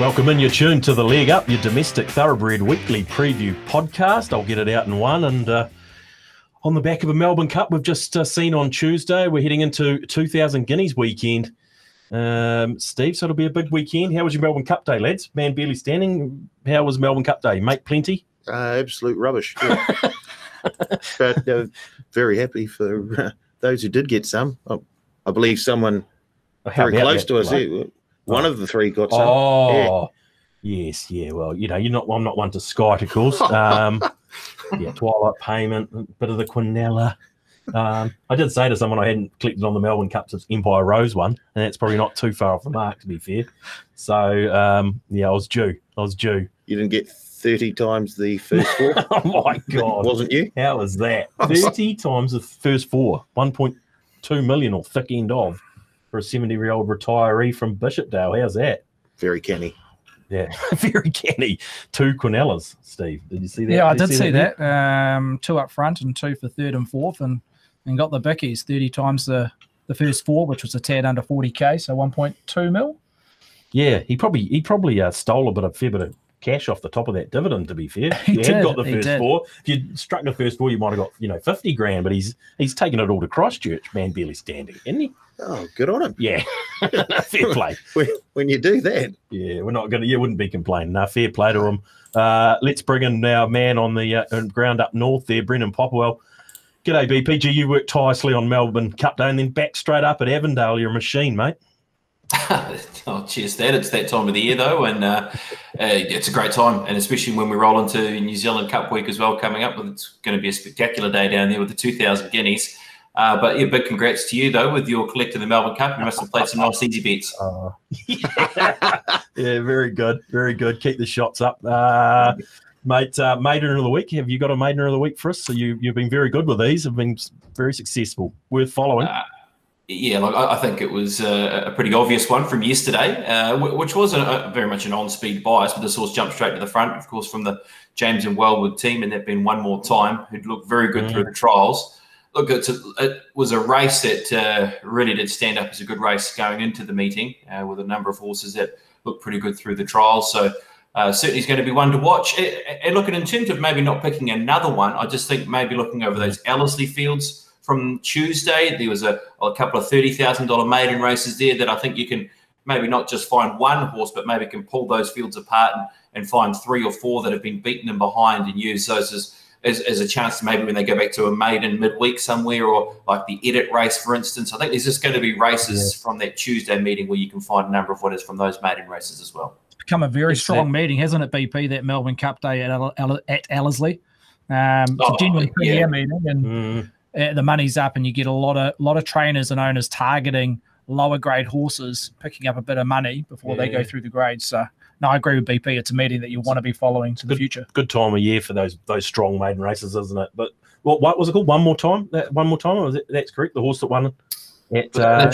Welcome in. You're tuned to the Leg Up, your domestic thoroughbred weekly preview podcast. I'll get it out in one. And uh, on the back of a Melbourne Cup, we've just uh, seen on Tuesday, we're heading into 2000 Guineas weekend. Um, Steve, so it'll be a big weekend. How was your Melbourne Cup day, lads? Man, barely standing. How was Melbourne Cup day? Make plenty? Uh, absolute rubbish. Yeah. but uh, very happy for uh, those who did get some. I, I believe someone very close that? to us. Right. One of the three got some. Oh, yes, yeah. Well, you know, you're not. I'm not one to skite, of course. Um, yeah, Twilight Payment, a bit of the Quinella. Um, I did say to someone I hadn't clicked on the Melbourne Cup since Empire Rose one, and that's probably not too far off the mark, to be fair. So, um, yeah, I was due. I was due. You didn't get 30 times the first four. oh my god! wasn't you? How was that? Thirty times the first four, one point two million or thick end of for a seventy-year-old retiree from Bishopdale. How's that? Very canny. Yeah, very canny. Two Quinellas, Steve. Did you see that? Yeah, I you did see that. Um, two up front and two for third and fourth, and and got the bickies thirty times the the first four, which was a tad under forty k, so one point two mil. Yeah, he probably he probably uh, stole a bit of fair bit of cash off the top of that dividend. To be fair, He you had did, got the first four. If you struck the first four, you might have got you know fifty grand. But he's he's taken it all to Christchurch. Man, barely standing, isn't he? Oh, good on him. Yeah, fair play. When, when you do that, Yeah, we're not going to. You wouldn't be complaining. No, fair play to him. Uh, let's bring in our man on the uh, ground up north there, Brendan Popwell. G'day, BPG. You worked tirelessly on Melbourne Cup Day and then back straight up at Avondale. You're a machine, mate. oh, cheers, Dad. It's that time of the year, though, and uh, uh, it's a great time, and especially when we roll into New Zealand Cup week as well coming up. But it's going to be a spectacular day down there with the 2,000 guineas. Uh, but yeah, big congrats to you though with your collect of the Melbourne Cup. You must have played some nice easy bets. Uh, yeah, yeah, very good, very good. Keep the shots up, uh, mate. Uh, maiden of the week. Have you got a maiden of the week for us? So you you've been very good with these. Have been very successful. Worth following. Yeah, like I I think it was uh, a pretty obvious one from yesterday, uh, which was a, a very much an on-speed bias, but this horse jumped straight to the front, of course, from the James and Wellwood team, and that been one more time, who'd looked very good through the trials. Look, it's a, it was a race that uh, really did stand up as a good race going into the meeting, uh, with a number of horses that looked pretty good through the trials. So uh, certainly is going to be one to watch. And- And look, in terms of maybe not picking another one, I just think maybe looking over those Ellerslie fields from Tuesday, there was a, a couple of thirty thousand dollar maiden races there that I think you can maybe not just find one horse, but maybe can pull those fields apart and, and find three or four that have been beaten and behind and use those as as, as a chance to maybe when they go back to a maiden midweek somewhere or like the edit race, for instance. I think there's just going to be races from that Tuesday meeting where you can find a number of winners from those maiden races as well. Become a very It's strong meeting, hasn't it, BP? That Melbourne Cup day at Ell- Ell- at Ellerslie. Um, it's Oh, a genuine yeah. premier meeting, and Mm, uh, the money's up, and you get a lot of lot of trainers and owners targeting lower grade horses, picking up a bit of money before they go through the grades. So, no, I agree with BP. It's a meeting that you want to be following to the future. good time of year for those those strong maiden races, isn't it? But what what was it called? One more time. That one more time. Was it, that's correct. The horse that won. At, uh,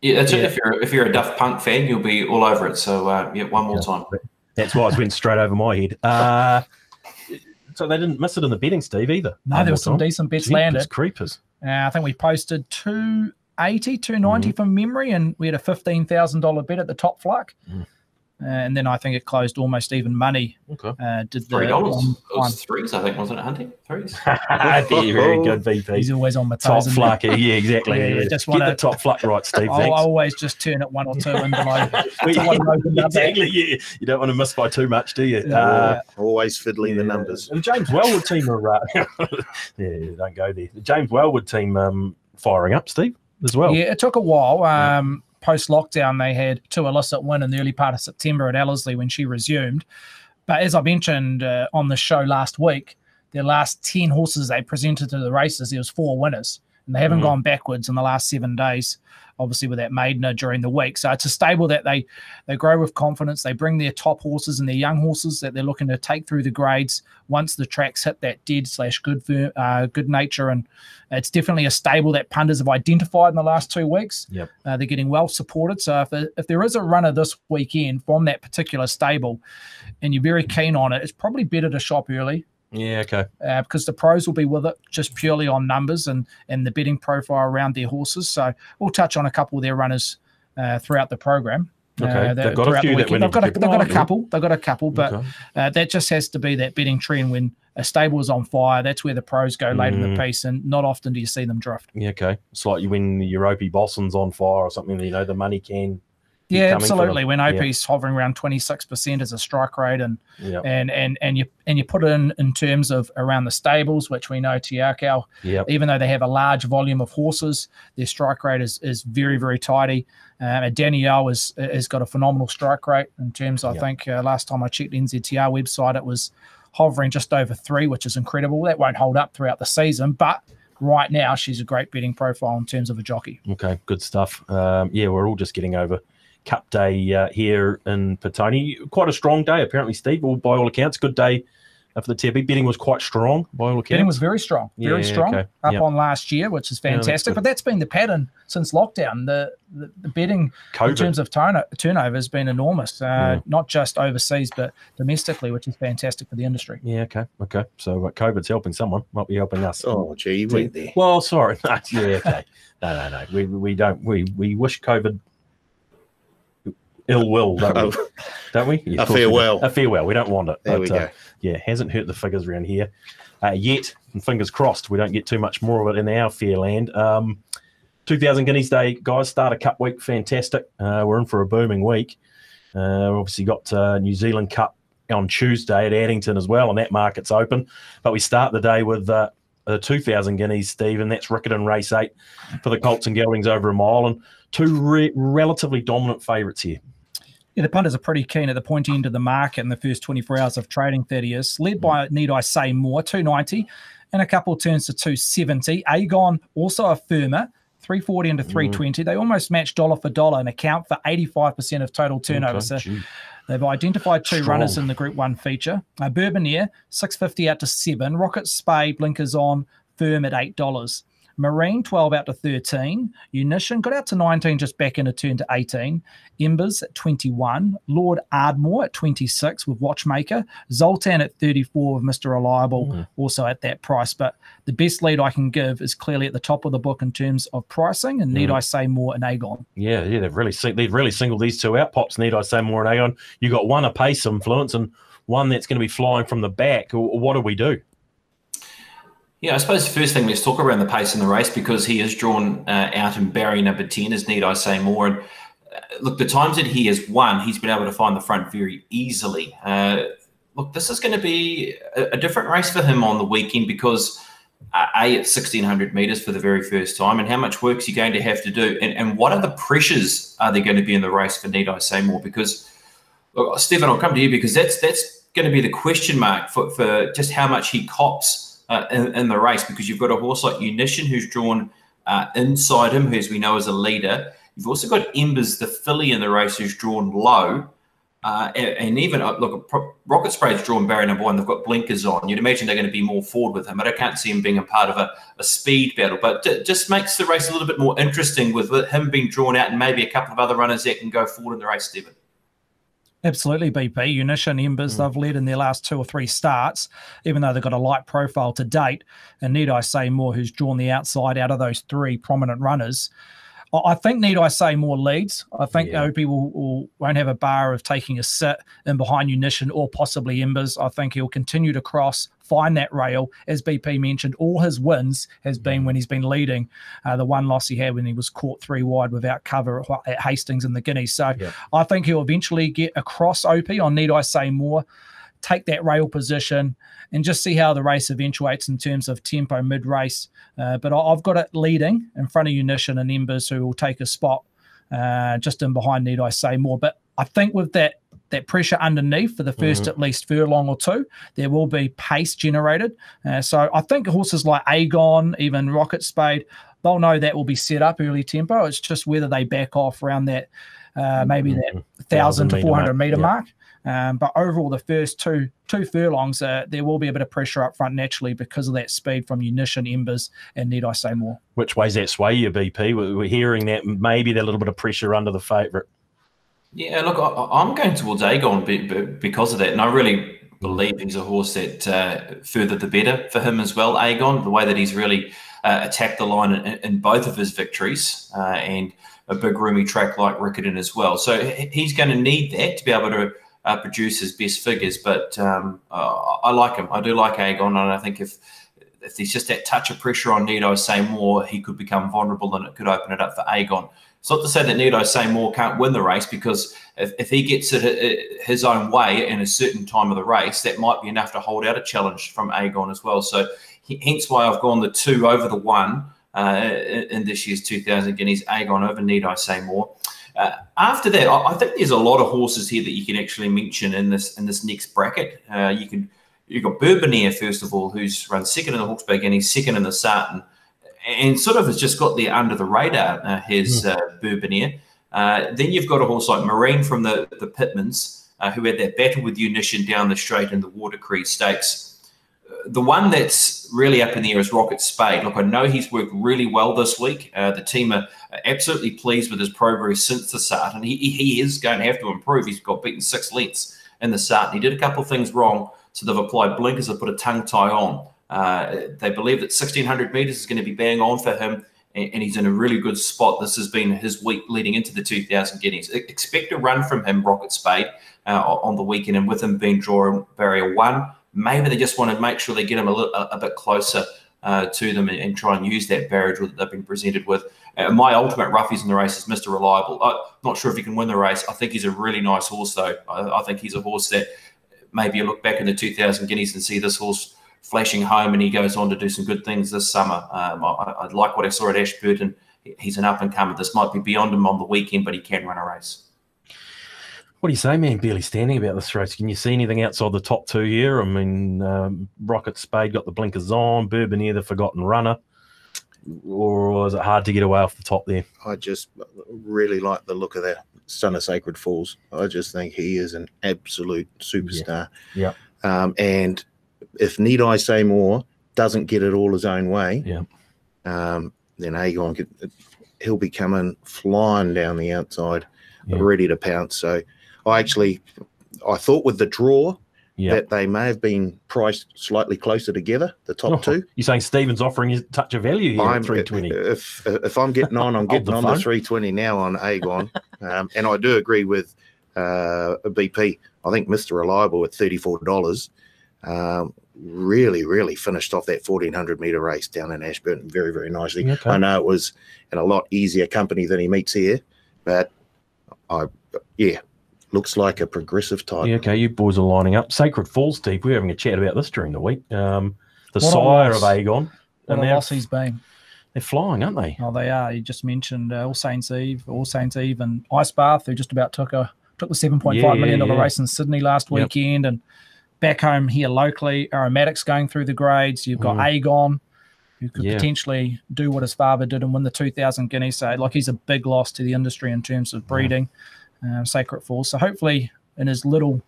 Yeah, that's yeah. it. If you're if you're a Daft Punk fan, you'll be all over it. So uh, yeah, one more Yeah. time. That's why it went straight over my head. Uh, so they didn't miss it in the betting, Steve, either. No, there were some time. decent bets Jeepers landed. Creepers. Uh, I think we posted 280, 290 Mm-hmm. from memory, and we had a $15,000 bet at the top fluck. Mm. Uh, and then I think it closed almost even money. Okay. Uh, did the Three dollars. one- threes, I think, wasn't it? Hunting threes. very, very good, VP. He's always on my Top toes. isn't fluck. Yeah, exactly. Yeah, Yeah, just Get wanna- the top fluck right, Steve. I'll, I'll Thanks. always just turn it one or two in below. We- to what it opened up at. exactly. Yeah, you don't want to miss by too much, do you? Yeah. Uh, always fiddling the numbers. And James Wellwood team are uh, yeah, don't go there. The James Wellwood team um, firing up, Steve, as well. Yeah, it took a while. Um, Post lockdown, they had two illicit win in the early part of September at Ellerslie when she resumed. But as I mentioned uh, on the show last week, their last 10 horses they presented to the races, there was four winners. And they haven't Mhm. gone backwards in the last seven days, obviously with that maidener during the week. So it's a stable that they they grow with confidence. They bring their top horses and their young horses that they're looking to take through the grades once the tracks hit that dead slash good fir- uh, good nature. And it's definitely a stable that punters have identified in the last two weeks. Yep. Uh, they're getting well supported. So if, if there is a runner this weekend from that particular stable and you're very keen on it, it's probably better to shop early Yeah, okay. uh, because the pros will be with it just purely on numbers and, and the betting profile around their horses. So we'll touch on a couple of their runners uh, throughout the program. Okay, uh, they've got a throughout the few that They've got a, they've got a couple. They've got a couple, but Okay. uh, that just has to be that betting trend when a stable is on fire. That's where the pros go late in Mm. the piece, and not often do you see them drift. Yeah, okay. It's like you when the Opie Bosson's on fire or something, you know, the money can. Yeah, coming for them. absolutely. When Yeah. OP's hovering around twenty six percent as a strike rate, and Yeah, and and and you and you put it in in terms of around the stables, which we know Te Akau, yeah, even though they have a large volume of horses, their strike rate is is very very tidy. Um, and Danielle has has got a phenomenal strike rate in terms. I Yeah. think uh, last time I checked the NZTR website, it was hovering just over three, which is incredible. That won't hold up throughout the season, but right now she's a great betting profile in terms of a jockey. Okay, good stuff. Um, yeah, we're all just getting over Cup Day uh, here in Petone. Quite a strong day, apparently, Steve. Well, by all accounts, good day uh, for the TB. Betting was quite strong, by all accounts. Betting was very strong, very Yeah, strong, okay. up Yeah. on last year, which is Yeah, that's fantastic. good. but that's been the pattern since lockdown. The the, the betting in terms of turno- turnover has been enormous, uh, Yeah. not just overseas but domestically, which is fantastic for the industry. yeah, okay, okay. So uh, COVID's helping someone, might be helping us. Oh, gee, you went there. Well, sorry. No, yeah, okay. No, no, no. We, we don't. We, we wish COVID ill will, don't we? Oh, Don't we? Yeah, A course we farewell. A farewell. We don't want it. there but, we uh, go. yeah, hasn't hurt the figures around here uh, yet. And fingers crossed, we don't get too much more of it in our fair land. Um, 2000 Guineas Day, guys, start a cup week. Fantastic. Uh, we're in for a booming week. Uh, obviously, got uh, New Zealand Cup on Tuesday at Addington as well, and that market's open. But we start the day with uh, the 2000 Guineas, Steve, and that's Riccarton Race 8 for the Colts and Geldings over a mile. And two re- relatively dominant favourites here. Yeah, the punters are pretty keen at the pointy end of the market in the first 24 hours of trading, Thaddeus, led by, need I say more, 290 and a couple turns to 270. Aegon also a firmer, 340 into 320. They almost match dollar for dollar and account for 85% of total turnover. Okay, So gee. they've identified two Strong. runners in the Group 1 feature. Uh, Bourbonier, 650 out to 7. Rocket Spade, blinkers on, firm at $8. Marine, 12 out to 13. Unition got out to 19, just back in a turn to 18. Embers at 21. Lord Ardmore at 26 with Watchmaker. Zoltan at 34 with Mr. Reliable, Mm. also at that price. But the best lead I can give is clearly at the top of the book in terms of pricing. And need Mm. I say more in Aegon? Yeah, yeah, they've really they've really singled these two out. Pops need I say more and Aegon. You got one a pace influence and one that's going to be flying from the back. What do we do? Yeah, I suppose the first thing let's talk around the pace in the race because he is drawn uh, out in Barry number 10, as need I say more. And uh, look, the times that he has won, he's been able to find the front very easily. Uh, look, this is going to be a, a different race for him on the weekend because uh, A, it's 1600 metres for the very first time, and how much work is he going to have to do? And, and what the pressures are there going to be in the race for need I say more? Because, look, Stephen, I'll come to you because that's that's going to be the question mark for, for just how much he cops uh, in, in the race because you've got a horse like Unition who's drawn uh, inside him, who, as we know, is a leader. You've also got Embers, the filly in the race, who's drawn low. Uh, and, even, uh, look, Rocket Spade's drawn barrier number one. They've got blinkers on. You'd imagine they're going to be more forward with him, but I can't see him being a part of a, a speed battle. But it just makes the race a little bit more interesting with him being drawn out and maybe a couple of other runners that can go forward in the race, Stephen. Absolutely, BP. Unition Embers, Mm. they've led in their last two or three starts, even though they've got a light profile to date. And need I say more, who's drawn the outside out of those three prominent runners. I think need I say more leads. I think Yeah. Opie will, will won't have a bar of taking a sit in behind Unition or possibly Embers. I think he'll continue to cross, find that rail. As BP mentioned, all his wins has been when he's been leading. Uh, the one loss he had when he was caught three wide without cover at Hastings in the Guineas. So Yeah. I think he'll eventually get across Opie on need I say more, take that rail position, and just see how the race eventuates in terms of tempo mid race. Uh, but I've got it leading in front of Unition and Embers, who will take a spot uh, just in behind. Need I say more? But I think with that that pressure underneath for the 1st at least furlong or two, there will be pace generated. Uh, so I think horses like Aegon, even Rocket Spade, they'll know that will be set up early tempo. It's just whether they back off around that uh, maybe that Mhm. thousand to four hundred meter yeah. mark. Um, but overall, the first two two furlongs, uh, there will be a bit of pressure up front naturally because of that speed from Unition, Embers, and need I say more? Which way's that sway you, BP? We're we're hearing that maybe that little bit of pressure under the favourite. Yeah, look, I, I'm going towards Aegon be, be, because of that, and I really believe he's a horse that uh, further the better for him as well. Aegon, the way that he's really uh, attacked the line in, in, both of his victories uh, and a big roomy track like Riccarton as well. So he's going to need that to be able to uh, produce his best figures. But um, uh, I like him. I do like Aegon, and I think if if there's just that touch of pressure on Need I Say More, he could become vulnerable and it could open it up for Aegon. It's not to say that Need I Say More can't win the race because if, if he gets it his own way in a certain time of the race, that might be enough to hold out a challenge from Aegon as well. So hence why I've gone the two over the one uh, in this year's 2000 Guineas, Aegon over Need I Say More. Uh, after that, I, I, think there's a lot of horses here that you can actually mention in this in this next bracket. Uh, you can you've got Bourbonniere first of all, who's run second in the Hawke's Bay Guineas, second in the Sarten, and sort of has just got there under the radar. Uh, his mm. uh, Bourbonniere. Uh, then you've got a horse like Marine from the the Pitmans, uh, who had that battle with Unition down the straight in the Water Creek Stakes the one that's really up in the air is Rocket Spade. Look, I know he's worked really well this week. Uh, the team are absolutely pleased with his progress since the start, and he, he is going to have to improve. He's got beaten six lengths in the start. and He did a couple of things wrong, so they've applied blinkers, they've put a tongue tie on. Uh, they believe that 1600 meters is going to be bang on for him, and, and, he's in a really good spot. This has been his week leading into the 2000 Guineas. Expect a run from him, Rocket Spade, uh, on the weekend, and with him being draw barrier one maybe they just want to make sure they get them a, little, a, a bit closer uh, to them and, and, try and use that barrage that they've been presented with. Uh, my ultimate roughies in the race is Mr. Reliable. I'm not sure if he can win the race. I think he's a really nice horse, though. I, I think he's a horse that maybe you look back in the 2000 Guineas and see this horse flashing home and he goes on to do some good things this summer. Um, I, I, like what I saw at Ashburton. He's an up and comer. This might be beyond him on the weekend, but he can run a race. What do you say, man? Barely standing about this race. Can you see anything outside the top two here? I mean, um, Rocket Spade got the blinkers on, Bourbonniere the forgotten runner, or was it hard to get away off the top there? I just really like the look of that Son of Sacred Falls. I just think he is an absolute superstar. Yeah. yeah. Um, and if Need I Say More doesn't get it all his own way, yeah. Um, then could, he'll be coming flying down the outside, yeah. ready to pounce. So I actually, I thought with the draw yep. that they may have been priced slightly closer together, the top oh, two. You're saying Stephen's offering a touch of value here I'm, at 320. If if I'm getting on, I'm getting on phone. the 320 now on Aegon, um, and I do agree with uh, BP. I think Mr. Reliable at $34 um, really, really finished off that 1400 meter race down in Ashburton very, very nicely. Okay. I know it was in a lot easier company than he meets here, but I, yeah, looks like a progressive type. Yeah, okay, you boys are lining up. Sacred Falls, Steve. We are having a chat about this during the week. Um, the what sire of Aegon. What and a loss he's been. They're flying, aren't they? Oh, they are. You just mentioned uh, All Saints Eve, All Saints Eve, and Ice Bath, who just about took a took the seven point five million dollar yeah. race in Sydney last yep. weekend, and back home here locally, Aromatics going through the grades. You've got mm. Aegon, who could yeah. potentially do what his father did and win the 2000 Guineas. So, like, he's a big loss to the industry in terms of breeding uh, Sacred Falls. So hopefully, in his little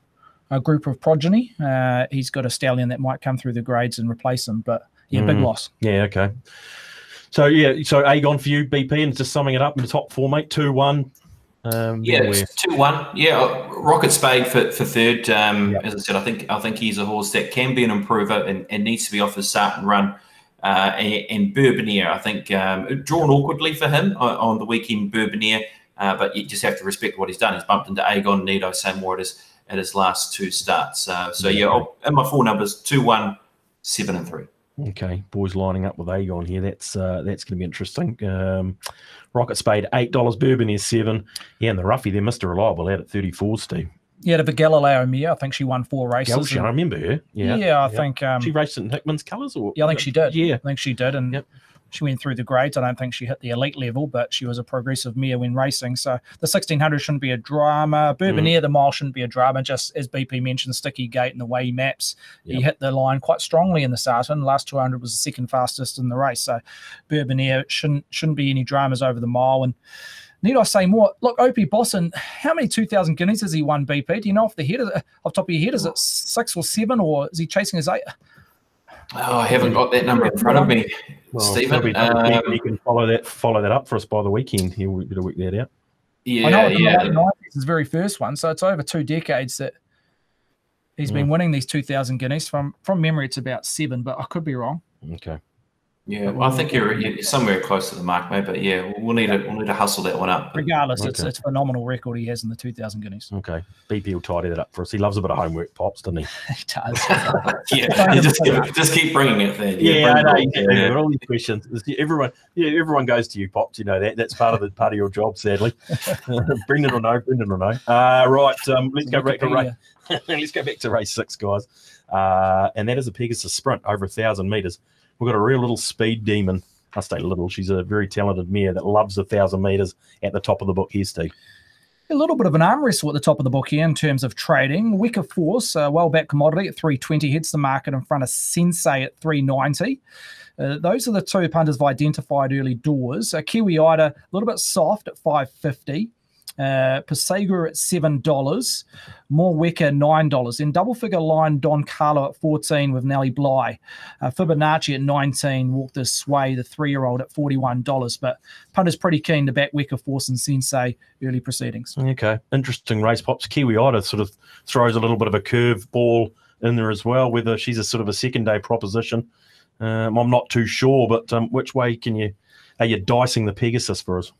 uh, group of progeny, uh, he's got a stallion that might come through the grades and replace him. But yeah, mm. big loss. Yeah, okay. So yeah, so Aegon for you, BP, and just summing it up in the top four, mate, two one. Um, yeah, two one. Yeah, uh, Rocket Spade for, for third. Um, yep. As I said, I think I think he's a horse that can be an improver and, and needs to be off his start and run. Uh, and, and Bourbonniere, I think, um, drawn awkwardly for him on, on the weekend. Bourbonniere uh, but you just have to respect what he's done. He's bumped into Aegon, Nido, Seymour at his, at his last two starts. Uh, so, yeah, I'll, and my four numbers two, one, seven, and three. Okay, boys lining up with Aegon here. That's uh, that's going to be interesting. Um, Rocket Spade eight dollars. Bourbon is seven. Yeah, and the roughie there, Mister Reliable, out at thirty four. Steve. Yeah, the Galileo Mia. I think she won four races. I remember her. Yeah, yeah. I think um, she raced in Hickman's colours, or yeah, I think she did. Yeah, I think she did, and yep she went through the grades. I don't think she hit the elite level, but she was a progressive mare when racing. So the 1600 shouldn't be a drama. Bourbonniere, mm. the mile shouldn't be a drama. Just as BP mentioned, sticky Gate and the way he maps, yep. he hit the line quite strongly in the Sarten. Last 200 was the second fastest in the race. So Bourbonniere shouldn't shouldn't be any dramas over the mile. And need I say more? Look, Opie Bosson, how many 2,000 guineas has he won, BP? Do you know off the head, of, off top of your head, is it six or seven, or is he chasing his eight? Oh, I haven't got that number in front of me, well, Stephen. Um, he can follow that follow that up for us by the weekend. He'll be able to work that out. Yeah, I know yeah. The 90s, his very first one, so it's over two decades that he's been mm. winning these 2,000 guineas. From from memory, it's about seven, but I could be wrong. Okay. Yeah, well, I think you're, you're, somewhere close to the mark, mate. But yeah, we'll need to we'll need to hustle that one up. Regardless, okay. it's it's a phenomenal record he has in the 2000 guineas. Okay, BP will tidy that up for us. He loves a bit of homework, pops, doesn't he? he does. yeah, just keep, just keep bringing it there. Yeah, yeah I know. Yeah, yeah. all these questions, everyone, yeah, everyone goes to you, pops. You know that that's part of the part of your job, sadly. Brendan or no, Brendan or no. Uh, right, um, let's go back to race. let's go back to race six, guys. Uh, and that is a Pegasus Sprint over a thousand meters. We've got a real little speed demon. I say little. She's a very talented mare that loves a thousand meters at the top of the book here, Steve. A little bit of an arm wrestle at the top of the book here in terms of trading. Wicker Force, a well back commodity at 320, hits the market in front of Sensei at 390. Uh, those are the two punters have identified early doors. Uh, Kiwi Ida, a little bit soft at 550. Uh, Pasego at seven dollars, more Wicker nine dollars. In double figure line, Don Carlo at fourteen with Nellie Bly, uh, Fibonacci at nineteen. Walk this sway, the three year old at forty one dollars. But punter's pretty keen to back Wicker Force and Sensei early proceedings. Okay, interesting race pops. Kiwi Ida sort of throws a little bit of a curve ball in there as well. Whether she's a sort of a second day proposition, um, I'm not too sure. But um, which way can you are you dicing the Pegasus for us?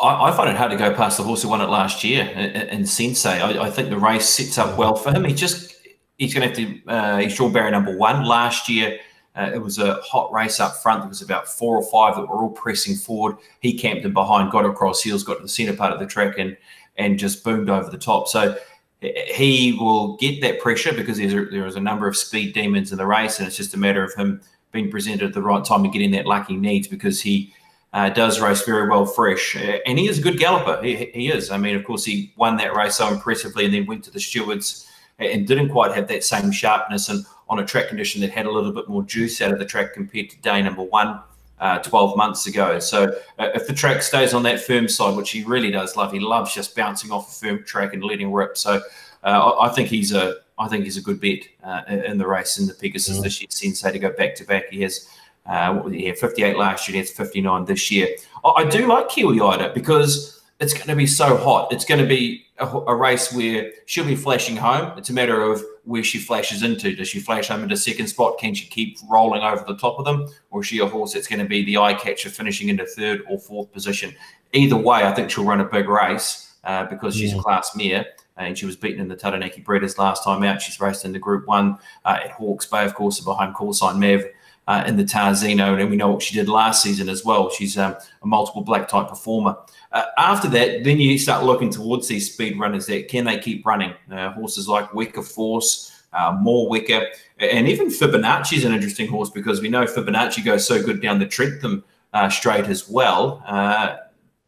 I, I, find it hard to go past the horse who won it last year and Sensei. I, I, think the race sets up well for him. He just he's going to have to. Uh, he's Sean Barry number one last year. Uh, it was a hot race up front. There was about four or five that were all pressing forward. He camped in behind, got across heels, got to the centre part of the track, and and just boomed over the top. So he will get that pressure because there's a, there is a number of speed demons in the race, and it's just a matter of him being presented at the right time and getting that lucky needs because he uh, does race very well fresh, uh, and he is a good galloper. He, he, is. I mean, of course, he won that race so impressively, and then went to the stewards and didn't quite have that same sharpness, and on a track condition that had a little bit more juice out of the track compared to day number one. Uh, 12 months ago. So uh, if the track stays on that firm side, which he really does love, he loves just bouncing off a firm track and letting rip. So uh, I, I, think he's a I think he's a good bet uh, in the race in the Pegasus mm. this year. Sensei to go back to back. He has uh, yeah, 58 last year, it's 59 this year. I, I do like Kiwi Ida because it's going to be so hot. It's going to be a, a, race where she'll be flashing home. It's a matter of where she flashes into. Does she flash home into second spot? Can she keep rolling over the top of them? Or is she a horse that's going to be the eye catcher finishing into third or fourth position? Either way, I think she'll run a big race uh, because she's yeah. a class mare and she was beaten in the Taranaki Breeders last time out. She's raced in the Group 1 uh, at Hawke's Bay, of course, behind call sign Mev uh, in the Tarzino, and we know what she did last season as well. She's um, a multiple black type performer. Uh, after that, then you start looking towards these speed runners that can they keep running? Uh, horses like Wicker Force, uh, more Wicker, and even Fibonacci is an interesting horse because we know Fibonacci goes so good down the Trentham uh, straight as well. Uh,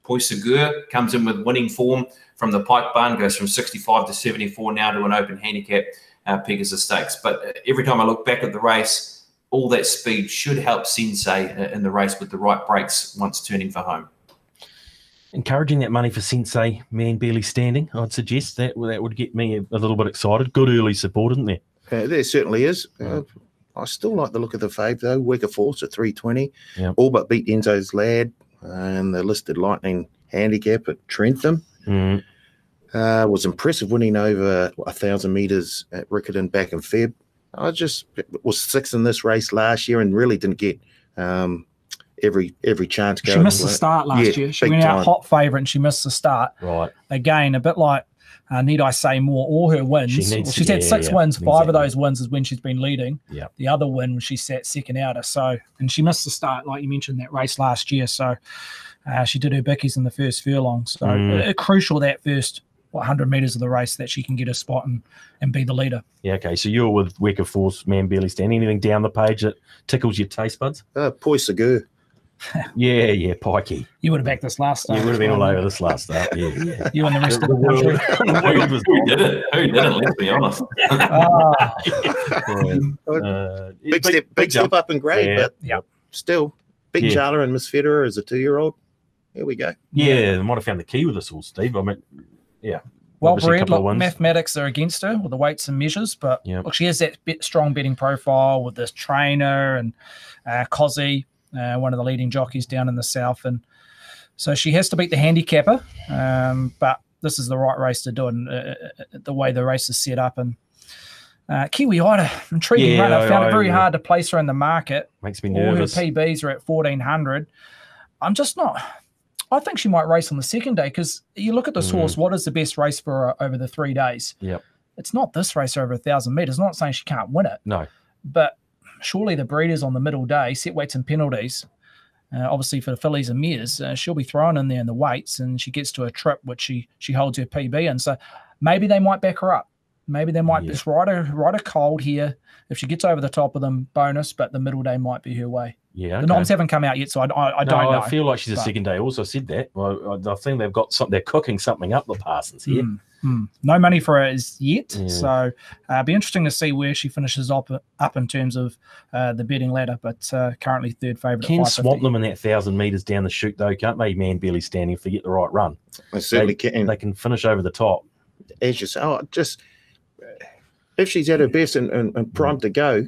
Poissagur comes in with winning form from the Pike Barn, goes from 65 to 74 now to an open handicap uh, Pegasus Stakes. But every time I look back at the race, all that speed should help Sensei uh, in the race with the right brakes once turning for home. Encouraging that money for Sensei, man barely standing, I'd suggest that that would get me a, a little bit excited. Good early support, isn't there? Uh, there certainly is. Uh, I still like the look of the fave though. Wicker Force at 320, yep. all but beat Enzo's Lad and the listed Lightning handicap at Trentham. Mm. Uh, was impressive winning over a thousand meters at Riccarton back in Feb. I just was sixth in this race last year and really didn't get um, every every chance. She missed the start last yeah, year. She went out hot favourite and she missed the start. Right. Again, a bit like uh, need I say more? All her wins. She well, she's to, had yeah, six yeah, wins. Five exactly. of those wins is when she's been leading. Yeah. The other win when she sat second outer. So and she missed the start, like you mentioned, that race last year. So uh, she did her bickies in the first furlong. So mm. uh, crucial that first 100 meters of the race that she can get a spot and, and be the leader. Yeah, okay. So you're with Wicker Force, man, barely standing. Anything down the page that tickles your taste buds? Uh, Poissagur. yeah, yeah, Pikey. You would have backed this last start. You would have been all over this last start. Yeah, yeah. You and the rest of the world. Who did it? Who did it? Let's be honest. oh. uh, big, step, big, big step up in grade, yeah. but yep. still, Big yeah. Charler and Miss Federer as a two-year-old. Here we go. Yeah, they might have found the key with this all, Steve. I mean, yeah. Well bred, look, mathematics are against her with the weights and measures, but yep. look, she has that bit strong betting profile with this trainer and uh, Cozzy, uh, one of the leading jockeys down in the south, and so she has to beat the handicapper. Um, but this is the right race to do, and uh, uh, the way the race is set up, and Uh, Kiwi Ida, intriguing Yeah, runner. I found I- it very I- hard to place her in the market. Makes me All her. PBs are at 1400. I'm just not. I think she might race on the second day because you look at this Mm. horse. What is the best race for her over the three days? Yep. It's not this race over a thousand meters. Not saying she can't win it, No. but surely the breeders on the middle day, set weights and penalties. Uh, obviously, for the fillies and mares, uh, she'll be thrown in there in the weights, and she gets to a trip which she she holds her PB, and so maybe they might back her up. Maybe they might Yeah. just ride a ride her cold here. If she gets over the top of them, bonus. But the middle day might be her way. Yeah. The okay. noms haven't come out yet, so I, I, I No, don't know. I feel like she's a but- second day. Also said that. Well, I I think they've got some. They're cooking something up the Parsons here. Mm, mm. No money for her as yet, Yeah. so uh, be interesting to see where she finishes up up in terms of uh, the betting ladder. But uh, currently third favourite. Can at swamp them in that thousand meters down the chute though, can't they? Man, barely standing if they get the right run. I certainly can. They can finish over the top. as you say, oh, just if she's at her best and, and, and primed to go,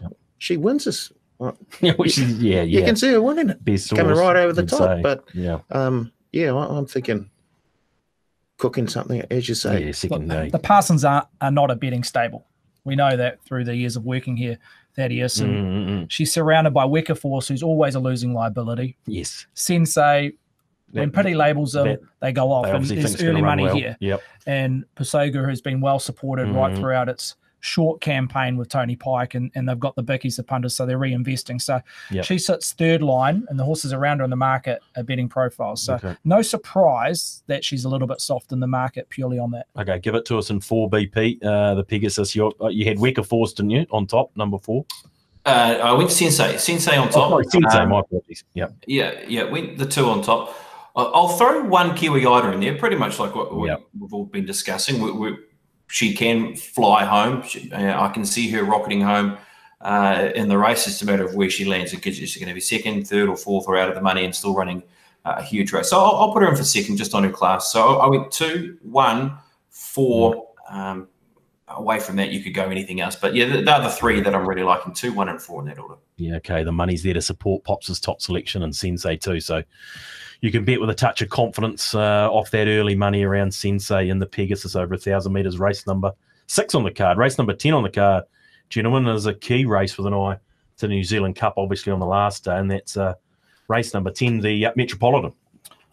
Yep. she wins this. Which is yeah, You can see her winning it, Best coming source, right over the top. say. But yeah, um, yeah, I, I'm thinking cooking something, as you say. yeah, second Look, day. the Parsons are, are not a betting stable. We know that through the years of working here, Thaddeus. And Mm, mm, mm. she's surrounded by Weka Force, who's always a losing liability. Yes, Sensei, when Pretty labels them, that- they go off. they And obviously there's early money well. here. Yep. And Pasoga, who's been well supported right Mhm. throughout its short campaign with Tony Pike, and, and they've got the Bickies, the punters, so they're reinvesting. So Yep. she sits third line, and the horses around her in the market are betting profiles. So Okay. no surprise that she's a little bit soft in the market purely on that. Okay, give it to us in four BP. Uh, the Pegasus. You you had Weka Force, didn't you? On top, number four. Uh, I went Sensei. Sensei on Oh, top. sorry, Sensei, Um, my apologies. Yep. Yeah, yeah, went the two on top. I- I'll throw one Kiwi Ida in there, pretty much like what we- Yep. we've all been discussing. We, we, she can fly home. She, I can see her rocketing home uh, in the race. It's a matter of where she lands. Because she's going to be second, third, or fourth, or out of the money, and still running uh, a huge race. So I'll, I'll put her in for second, just on her class. So I went two, one, four. Um, away from that, you could go anything else. But yeah, they're the three that I'm really liking: two, one, and four in that order. Yeah, okay. The money's there to support Pops' top selection and Sensei too. So you can bet with a touch of confidence uh, off that early money around Sensei in the Pegasus over a thousand meters race number six on the card. Race number 10 on the card, gentlemen, is a key race with an eye to the New Zealand Cup, obviously on the last day. And that's uh, race number 10, the uh, Metropolitan.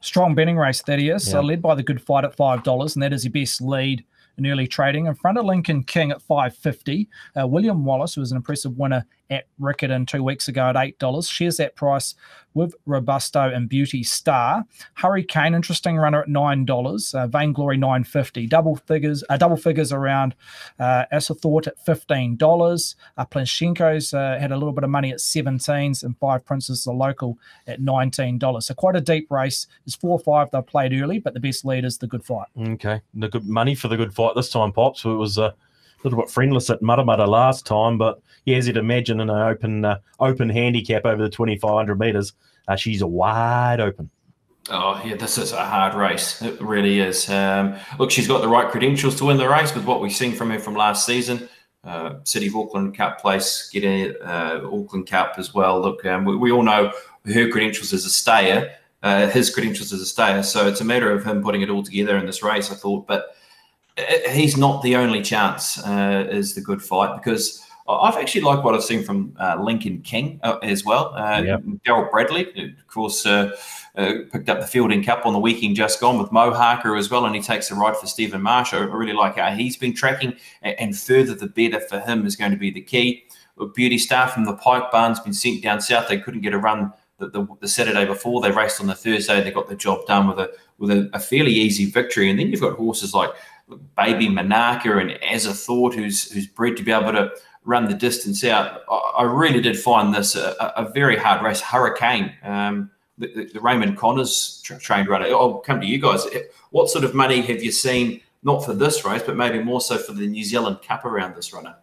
Strong betting race that Yeah. uh, led by the good fight at five dollars, and that is your best lead in early trading. In front of Lincoln King at five fifty. Uh, William Wallace, who was an impressive winner at Riccarton two weeks ago at eight dollars, shares that price with Robusto and Beauty Star. Hurricane, interesting runner at nine dollars. Uh, Vainglory nine fifty. Double figures, uh, double figures around uh, Assathought at fifteen dollars. Uh, Planchenko's uh, had a little bit of money at seventeens, and Five Princes the local at nineteen dollars. So quite a deep race. There's four or five they played early, but the best lead is the good fight. Okay. The good money for the good fight this time, Pops. It was a little bit friendless at Matamata last time, but yeah, as you'd imagine in an open uh, open handicap over the 2,500 metres, uh, she's a wide open. Oh yeah, this is a hard race. It really is. Um, look, she's got the right credentials to win the race with what we've seen from her from last season. Uh, City of Auckland Cup place, getting uh, Auckland Cup as well. Look, um, we, we all know her credentials as a stayer, uh, his credentials as a stayer. So it's a matter of him putting it all together in this race, I thought. But he's not the only chance. Uh, is the good fight because I've actually liked what I've seen from uh, Lincoln King uh, as well. Uh, Yep. Daryl Bradley, of course. Uh, uh, picked up the Feilding Cup on the weekend just gone with Mo Harker as well, and he takes the ride for Stephen Marsh. I really like how he's been tracking, and, and further the better for him is going to be the key. Beauty Star from the Pike Barn's been sent down south. They couldn't get a run the, the, the Saturday before. They raced on the Thursday. They got the job done with a with a, a fairly easy victory. And then you've got horses like Baby Manaka and As a Thought, who's who's bred to be able to run the distance out. I, I really did find this a, a very hard race. Hurricane. Um, the, the, the Raymond Connors tra- trained runner. I'll come to you guys. What sort of money have you seen, not for this race, but maybe more so for the New Zealand Cup around this runner?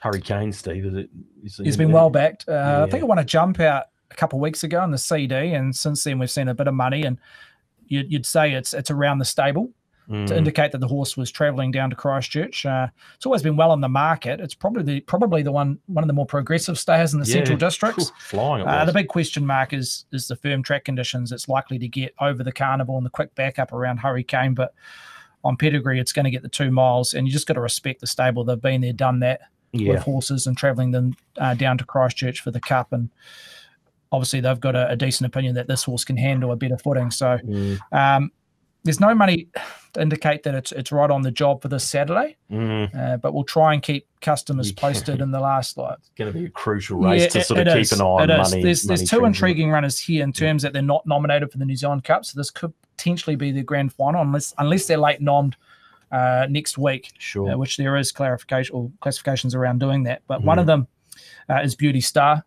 Hurricane, Steve. Is it? Is He's been well backed. Uh, I think I won a jump out a couple of weeks ago in the CD, and since then we've seen a bit of money. And you'd, you'd say it's it's around the stable Mm. to indicate that the horse was travelling down to Christchurch. Uh, it's always been well on the market. It's probably the, probably the one one of the more progressive stayers in the Yeah. central districts. Flying. Uh, the big question mark is is the firm track conditions it's likely to get over the carnival and the quick backup around Hurricane. But on pedigree, it's going to get the two miles, and you just got to respect the stable. They've been there, done that Yeah. with horses and travelling them uh, down to Christchurch for the Cup, and obviously they've got a, a decent opinion that this horse can handle a better footing. So Mm, um, there's no money to indicate that it's it's right on the job for this Saturday, mm. uh, but we'll try and keep customers posted in the last like It's going to be a crucial race Yeah, to it- sort of it keep is. an eye on It is. money. There's, there's money two trends. intriguing runners here in terms that they're not nominated for the New Zealand Cup, so this could potentially be the grand final unless unless they're late nommed uh, next week, Sure. uh, which there is clarification or classifications around doing that. But one Mhm. of them uh, is Beauty Star.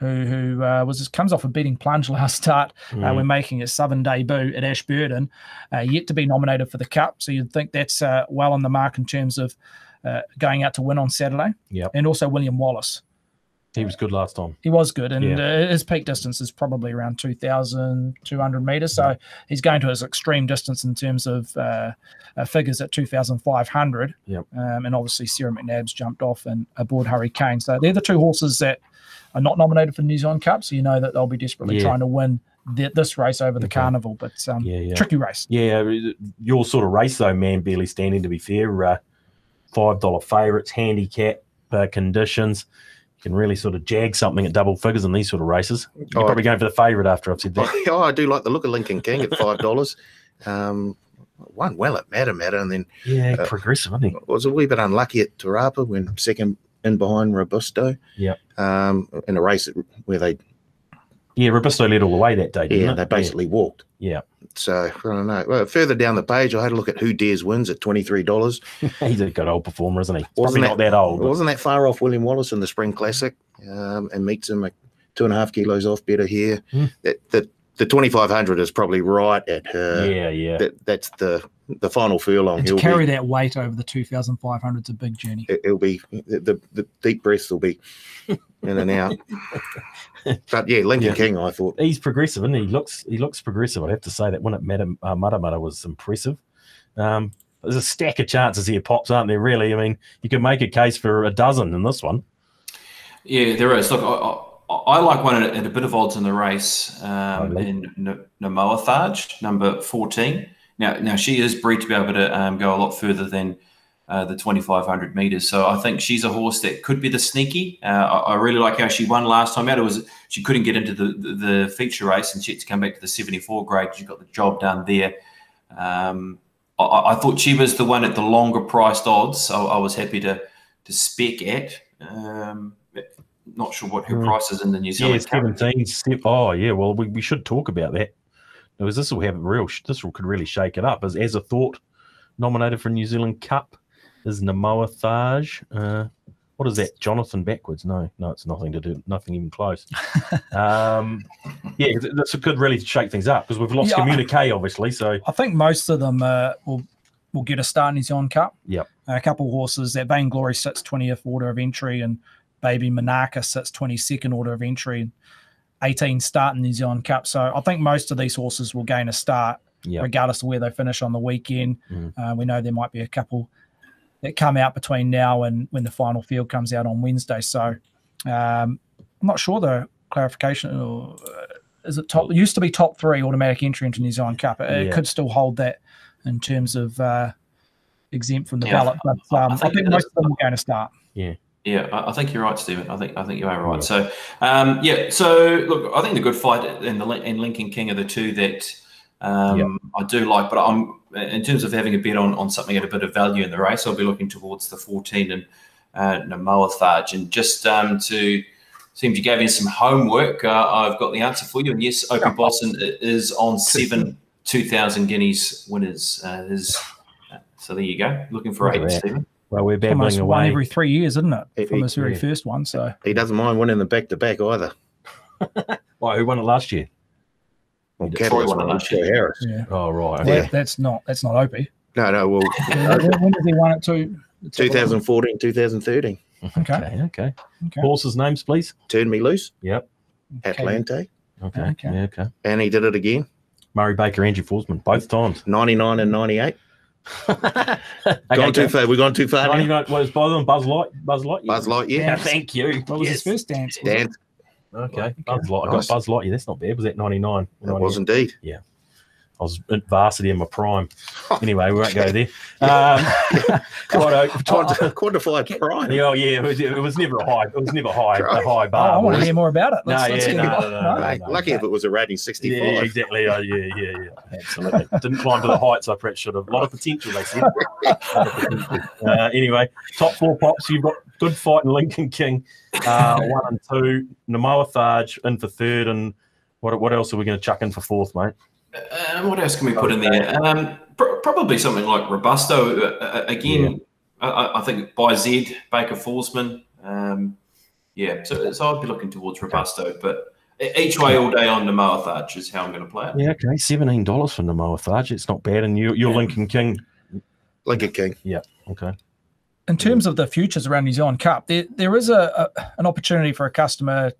Who, who uh, was comes off a beating plunge last start uh, Mm. when making his southern debut at Ashburton, uh, yet to be nominated for the Cup. So you'd think that's uh, well on the mark in terms of uh, going out to win on Saturday. Yep. And also William Wallace. He was good last time. He was good, and Yeah. uh, his peak distance is probably around 2,200 meters. So he's going to his extreme distance in terms of uh, uh, figures at 2,500. Yep. Um, and obviously, Sarah McNabb's jumped off and aboard Hurricane. So they're the two horses that are not nominated for the New Zealand Cup. So you know that they'll be desperately Yeah. trying to win th- this race over the Okay. carnival. But um, Yeah, yeah. tricky race. Yeah, your sort of race though, man, barely standing. To be fair, uh, five dollar favourites, handicap uh, conditions. Can really sort of jag something at double figures in these sort of races. You're Oh, probably going for the favourite after I've said that. oh, I do like the look of Lincoln King at five dollars. um, won well at Matamata, and then Yeah, Uh, progressive, isn't he? was a wee bit unlucky at Te Rapa when second in behind Robusto. Yeah, Um, in a race where they Yeah, Robusto led all the way that day. Didn't yeah it? they basically walked. Yeah. So I don't know. Well, further down the page, I had a look at who dares wins at twenty three dollars. he's a good old performer, isn't he? Wasn't probably not that old. Wasn't that far off William Wallace in the Spring Classic, um, and meets him two and a half kilos off better here. Hmm. That the the twenty five hundred is probably right at her. yeah, yeah. That that's the the final furlong. And to He'll carry be, that weight over the 2,500 is a big journey. it- it'll be the, the, the deep breaths will be in and out. But yeah, Lincoln Yeah. King, I thought. he's progressive, and he looks he looks progressive. I have to say that one at Mata uh, Mata Mata was impressive. Um, there's a stack of chances here pops, aren't there? Really, I mean, you can make a case for a dozen in this one. Yeah, there is. Look, I, I, I like one at, at a bit of odds in the race um, Lovely. in N- Namoa Tharge, number 14. Now, now she is bred to be able to um, go a lot further than uh, the 2,500 meters. So I think she's a horse that could be the sneaky. Uh, I, I really like how she won last time out. It was she couldn't get into the, the, the feature race and she had to come back to the 74 grade. She got the job done there. Um, I, I thought she was the one at the longer priced odds. So I was happy to to spec at. Um, not sure what her Mm. price is in the New Zealand. Cup. seventeen. Step, oh, yeah. Well, we, we should talk about that because this will have a real. This could really shake it up. As as a thought, nominated for New Zealand Cup is Namoa. Uh, what is that? Jonathan backwards? No, no, it's nothing to do. Nothing even close. um, yeah, th- this could really to shake things up because we've lost Yeah. communique, obviously. So I think most of them uh, will will get a start in New Zealand Cup. Yep. A couple of horses that Vainglory sits 20th order of entry and Baby Monarca sits 22nd order of entry and 18 start in New Zealand Cup. So I think most of these horses will gain a start yeah, regardless of where they finish on the weekend. Mm. Uh, we know there might be a couple that come out between now and when the final field comes out on Wednesday. So um, I'm not sure the clarification. Or, uh, is it top? It used to be top three automatic entry into New Zealand Cup. It, it could still hold that in terms of uh, exempt from the Yeah, ballot. But I- I um, I, think think most is. of them are going to start. Yeah, I I think you're right, Stephen. I think I think you are right. So, um, yeah. So, look, I think the good fight and the Lin- and Lincoln King are the two that um, I do like. But I'm in terms of having a bet on on something at a bit of value in the race, I'll be looking towards the 14 and uh, Namoa Tharge. And just um, to seem you gave me some homework, uh, I've got the answer for you. And yes, Opie Bosson is on seven 2,000 guineas winners. Uh, is so there you go. Looking for Look at eight. Stephen. well, we're babbling Almost one every three years, isn't it? It- From it- his very yeah. first one. So He doesn't mind winning the back to back either. Oh, who won it last year? Well, He did. Catalyst Troy won it last Joe year. Harris. yeah, Oh, right. Well, okay. that- that's not that's not Opie. No, no, well, when, when did he won it to? 2014, 2013. Okay. Okay. Okay. Okay. Horses' names, please. Turn me loose, Yep. Okay. Atlante, Okay. Okay. Yeah, okay. and he did it again, Murray Baker, Andrew Forsman, both times. 99 and 98. okay, Gone too far. We've gone too far. now. 99 was by them Buzz Light. Buzz Light. Buzz Lightyear. Yeah, thank you. What was Yes. his first dance? Was it? Dan, Okay, Okay. Buzz Light. I got Nice. Buzz Lightyear. That's not bad. Was that 99? that was indeed. Yeah. I was at varsity in my prime. Anyway, we won't go there. Um, quite a, quantified prime. Yeah, yeah, it was, it was, never a high. It was never high. A high bar. Oh, I want to hear more about it. Let's, no, let's yeah, no, no, no, no, no, Lucky if it was a rating sixty-five. Yeah, exactly. Oh, yeah, yeah, yeah. Absolutely. Didn't climb to the heights I perhaps should have. A lot of potential, they said. uh, anyway, top four pops. You've got good fight in Lincoln King, uh, one and two. Namoa Tharge in for third, and what what else are we going to chuck in for fourth, mate? Uh, what else can we put in there? Um, pr- probably something like Robusto. Uh, uh again, yeah. I, I, think by Zed Baker Forsman. Um, yeah, so, so I'd be looking towards Robusto, but each way all day on Namoa Tharge is how I'm going to play it. Yeah, okay, seventeen dollars for Namoa Tharge. It's not bad, and you, you're yeah. Lincoln King. Lincoln King. Yeah. Okay. In terms of the futures around New Zealand Cup, there there is a, a an opportunity for a customer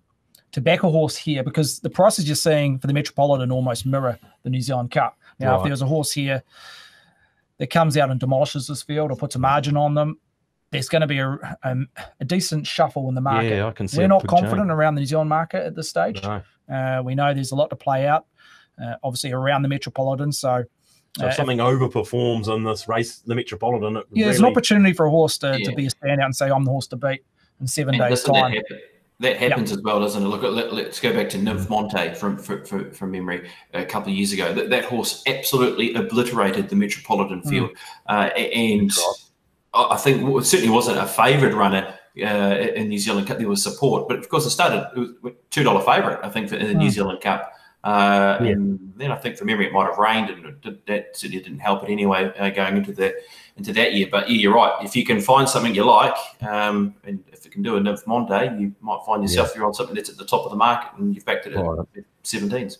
to back a horse here because the prices you're seeing for the Metropolitan almost mirror the New Zealand Cup. Now, right. if there's a horse here that comes out and demolishes this field or puts a margin on them, there's going to be a, a, a decent shuffle in the market. Yeah, I can see. We're not confident around the New Zealand market at this stage. No. Uh, we know there's a lot to play out, uh, obviously around the Metropolitan. So, so if uh, something overperforms in this race, the Metropolitan, yeah, really... there's an opportunity for a horse to, yeah. to be a standout and say, I'm the horse to beat in seven and days' time. That happens yep. as well, doesn't it? Look at let, us go back to Nymph Monte from from, from memory a couple of years ago. That, that horse absolutely obliterated the Metropolitan field, mm. uh, and I think it certainly wasn't a favoured runner uh, in New Zealand Cup. There was support, but of course it started it was two dollar favourite, I think, for, in the mm. New Zealand Cup. Uh, yeah. And then I think from memory it might have rained, and that certainly didn't help it anyway uh, going into the into that year. But yeah, you're right. If you can find something you like, um, and if it can do a Nymph Monte, you might find yourself yeah. you're on something that's at the top of the market and you've backed it right. at 17s.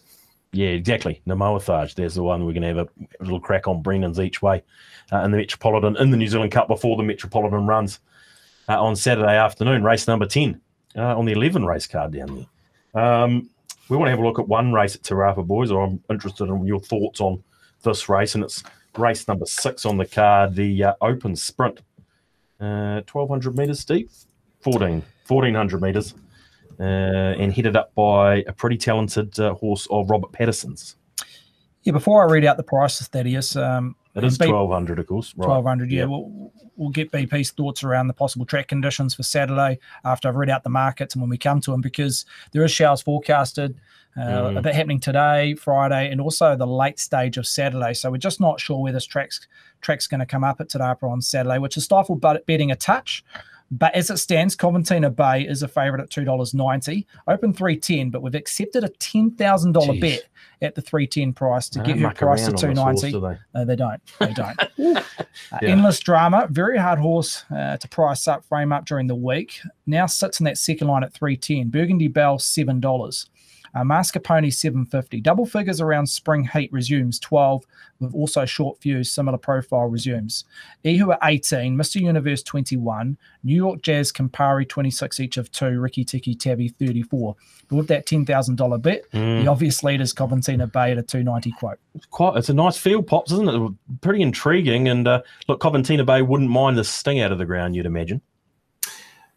Yeah, exactly. Namoa Tharge. There's the one we're going to have a, a little crack on Brennan's each way uh, in the Metropolitan in the New Zealand Cup before the Metropolitan runs uh, on Saturday afternoon, race number 10 uh, on the 11 race card down there. Um, we want to have a look at one race at Te Rapa, Boys, or I'm interested in your thoughts on this race, and it's race number six on the card, the uh, open sprint. Uh, 1200 meters deep, 14, 1400 meters, uh, and headed up by a pretty talented uh, horse of Robert Patterson's. Yeah, before I read out the prices, Thaddeus. Um, it is 1200, of course. Right. 1200, yeah. Yep. We'll, we'll get BP's thoughts around the possible track conditions for Saturday after I've read out the markets and when we come to them because there is showers forecasted. Uh, mm. a bit happening today, Friday, and also the late stage of Saturday. So we're just not sure where this track's track's going to come up at Te Rapa on Saturday, which is stifled betting a touch. But as it stands, Coventina Bay is a favourite at two dollars ninety, open three ten. But we've accepted a ten thousand dollar bet at the three ten price to get her price to two ninety. They? No, they don't. They don't. uh. Endless drama, very hard horse uh, to price up, frame up during the week. Now sits in that second line at three ten. Burgundy Belle seven dollars. Uh, Mascarpone 750. Double figures around spring heat resumes 12, with also short fuse, similar profile resumes. Ehua 18, Mr. Universe 21, New York Jazz Campari 26 each of two, Ricky Tiki Tabby 34. But with that $10,000 bet, mm. the obvious lead is Coventina Bay at a 290 quote. It's quite, it's a nice field, Pops, isn't it? Pretty intriguing. And uh, look, Coventina Bay wouldn't mind the sting out of the ground, you'd imagine.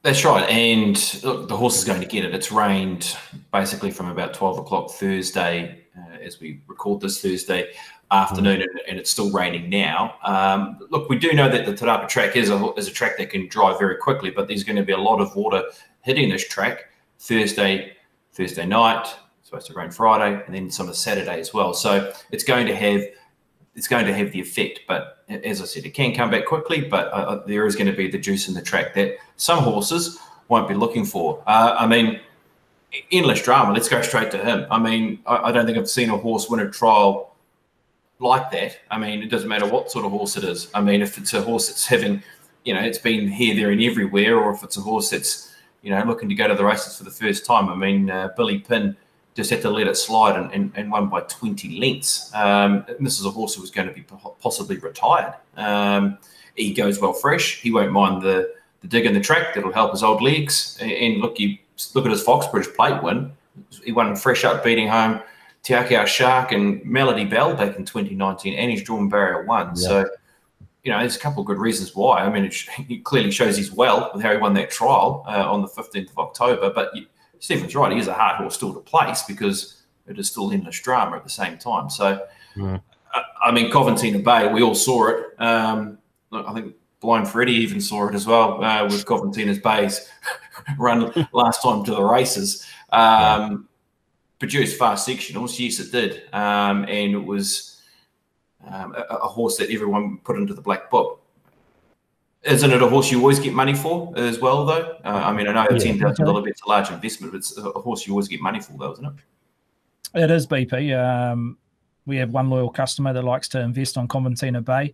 That's right. And look, the horse is going to get it. It's rained basically from about 12 o'clock Thursday, uh, as we record this Thursday afternoon, mm. and, it's still raining now. Um, look, we do know that the Te Rapa track is a, is a track that can dry very quickly, but there's going to be a lot of water hitting this track Thursday, Thursday night, supposed to rain Friday, and then some of Saturday as well. So it's going to have it's going to have the effect. But as I said, it can come back quickly, but uh, uh, there is going to be the juice in the track that some horses won't be looking for. Uh, I mean, endless drama. Let's go straight to him. I mean, I, I, don't think I've seen a horse win a trial like that. I mean, it doesn't matter what sort of horse it is. I mean, if it's a horse that's having, you know, it's been here, there, and everywhere, or if it's a horse that's, you know, looking to go to the races for the first time. I mean, uh, Billy Pin just had to let it slide and, and, and won by 20 lengths. Um, this is a horse who was going to be possibly retired. Um, he goes well fresh. He won't mind the, the dig in the track. That'll help his old legs. And look, you look at his Foxbridge plate win. He won fresh up, beating home Te Akau Shark and Melody Belle back in 2019, and he's drawn barrier one. Yeah. So, you know, there's a couple of good reasons why. I mean, it, it clearly shows he's well with how he won that trial uh, on the 15th of October. But you, Stephen's right. He is a hard horse still to place because it is still endless drama at the same time. So, mm. I mean, Coventina Bay, we all saw it. Um, I think Blind Freddie even saw it as well uh, with Coventina's Bay's run last time to the races. Um, produced fast sectionals, yes, it did, um, and it was um, a, a, horse that everyone put into the black book. Isn't it a horse you always get money for as well, though? Uh, I mean, I know yeah, ten thousand dollar bet's a large investment, but it's a horse you always get money for, though, isn't it? It is BP. Um, we have one loyal customer that likes to invest on Coventina Bay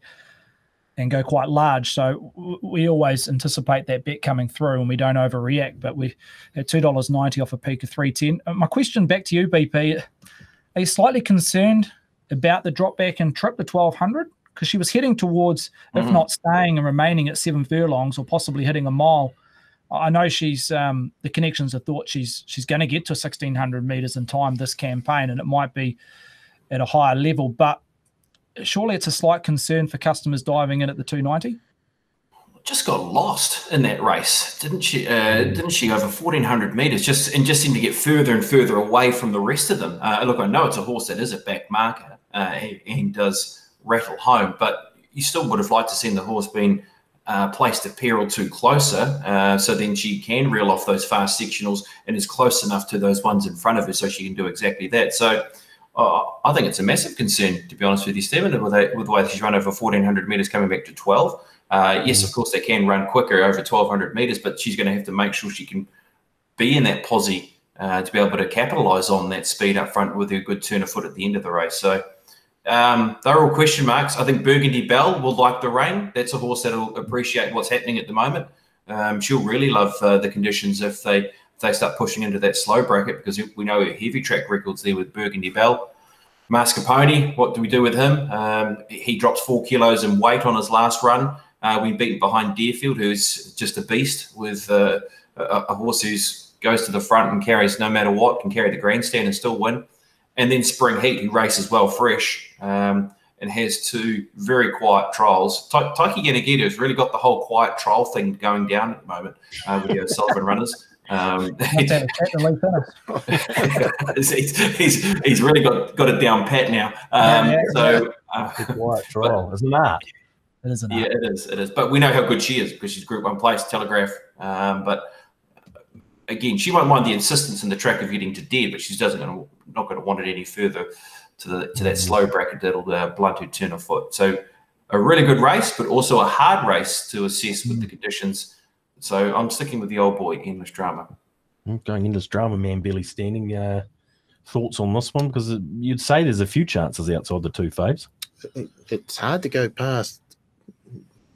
and go quite large. So we always anticipate that bet coming through and we don't overreact. But we at two dollars ninety off a peak of three ten. Uh, my question back to you, BP, are you slightly concerned about the drop back and trip to twelve hundred? Because she was heading towards, mm-hmm. if not staying and remaining at seven furlongs or possibly hitting a mile. I know she's um, the connections have thought she's she's going to get to 1600 meters in time this campaign, and it might be at a higher level. But surely it's a slight concern for customers diving in at the 290. Just got lost in that race, didn't she? Uh, didn't she over 1400 meters? Just and just seemed to get further and further away from the rest of them. Uh, look, I know it's a horse that is a back marker uh, and does rattle home, but you still would have liked to see the horse being uh, placed a pair or two closer, uh, so then she can reel off those fast sectionals and is close enough to those ones in front of her, so she can do exactly that. So uh, I think it's a massive concern, to be honest with you, Stephen, with, with the way she's run over 1,400 metres coming back to 12. Uh, yes, of course, they can run quicker over 1,200 metres, but she's going to have to make sure she can be in that posse uh, to be able to capitalise on that speed up front with a good turn of foot at the end of the race. So um, they're all question marks. I think Burgundy Belle will like the rain. That's a horse that'll appreciate what's happening at the moment. Um, she'll really love uh, the conditions if they if they start pushing into that slow bracket because we know heavy track records there with Burgundy Belle. Mascarpone, what do we do with him? Um, he drops four kilos in weight on his last run. Uh, we beat behind Deerfield, who's just a beast with uh, a, a horse who goes to the front and carries no matter what, can carry the grandstand and still win. And then Spring Heat, he races well fresh um, and has two very quiet trials. Ta- Taiki Yanagida has really got the whole quiet trial thing going down at the moment uh, with the Sullivan runners. Um, he's, he's, he's, really got, got it down pat now. Um, yeah, so uh, quiet trial, isn't that? It is yeah, it is. It is. But we know how good she is because she's Group One place, Telegraph. Um, but again, she won't mind the insistence in the track of getting to dead, but she's doesn't gonna, not going to want it any further to the to that mm-hmm. slow bracket that'll uh, blunt her turn of foot. So a really good race, but also a hard race to assess with the mm. conditions. So I'm sticking with the old boy, endless drama. Mm, going endless drama, man, Billy Standing. Uh, thoughts on this one? Because you'd say there's a few chances outside the two faves. It's hard to go past